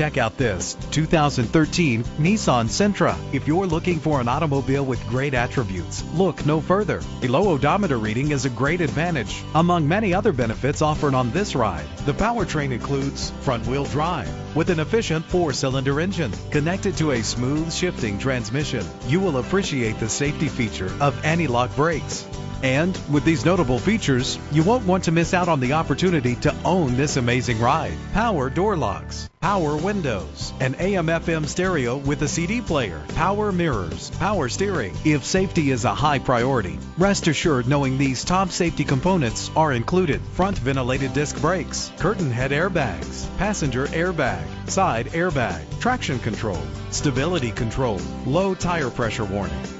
check out this 2013 Nissan Sentra. If you're looking for an automobile with great attributes, look no further. A low odometer reading is a great advantage. Among many other benefits offered on this ride, the powertrain includes front-wheel drive with an efficient four-cylinder engine connected to a smooth shifting transmission. You will appreciate the safety feature of anti-lock brakes. And with these notable features, you won't want to miss out on the opportunity to own this amazing ride. Power door locks, power windows, an AM FM stereo with a CD player, power mirrors, power steering. If safety is a high priority, rest assured knowing these top safety components are included. Front ventilated disc brakes, curtain head airbags, passenger airbag, side airbag, traction control, stability control, low tire pressure warning.